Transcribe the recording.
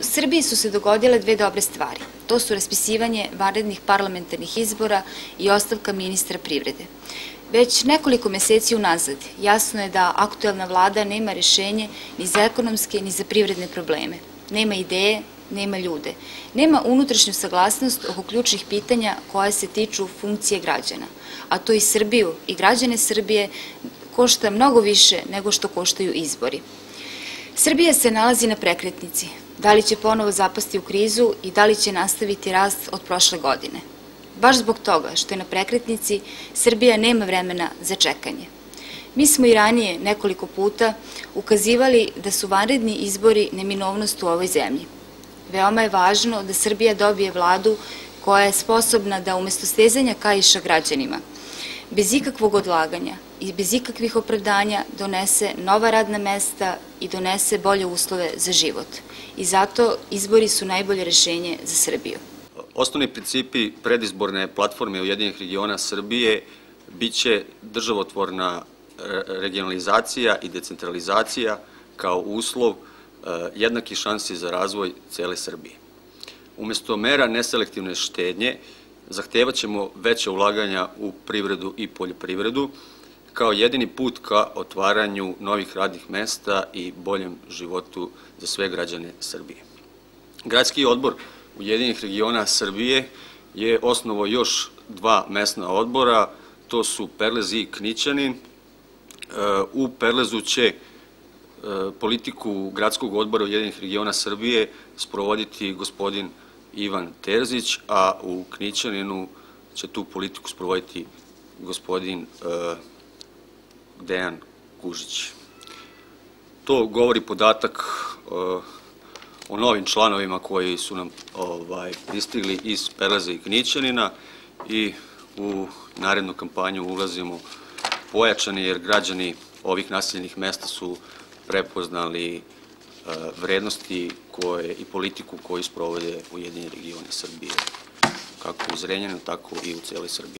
Srbiji su se dogodile dve dobre stvari. To su raspisivanje vanrednih parlamentarnih izbora i ostavka ministra privrede. Već nekoliko meseci unazad jasno je da aktuelna vlada nema rešenje ni za ekonomske ni za privredne probleme. Nema ideje, nema ljude. Nema unutrašnju saglasnost oko ključnih pitanja koja se tiču funkcije građana. A to i Srbiju i građane Srbije košta mnogo više nego što koštaju izbori. Srbija se nalazi na prekretnici. Da li će ponovo zapasti u krizu i da li će nastaviti rast od prošle godine? Baš zbog toga što je na prekretnici, Srbija nema vremena za čekanje. Mi smo i ranije nekoliko puta ukazivali da su vanredni izbori neminovnost u ovoj zemlji. Veoma je važno da Srbija dobije vladu koja je sposobna da umesto stezanja kajiša građanima, bez ikakvog odlaganja i bez ikakvih opravdanja donese nova radna mesta i donese bolje uslove za život. I zato izbori su najbolje rešenje za Srbiju. Osnovni principi predizborne platforme Ujedinih regiona Srbije biće državotvorna regionalizacija i decentralizacija kao uslov e, jednaki šansi za razvoj cele Srbije. Umesto mera neselektivne štednje, zahtevat ćemo veće ulaganja u privredu i poljoprivredu, kao jedini put ka otvaranju novih radnih mesta i boljem životu za sve građane Srbije. Gradski odbor Ujedinih regiona Srbije je osnovo još dva mesna odbora, to su Perlez i Knićanin. E, u Perlezu će e, politiku gradskog odbora Ujedinih regiona Srbije sprovoditi gospodin Ivan Terzić, a u Knićaninu će tu politiku sprovoditi gospodin e, Dejan Kužić. To govori podatak o novim članovima koji su nam ovaj, pristigli iz Perlaza i Knićanina i u narednu kampanju ulazimo pojačani jer građani ovih naseljenih mesta su prepoznali e, vrednosti koje i politiku koju sprovode Ujedinje regione Srbije, kako u Zrenjaninu, tako i u cijeloj Srbiji.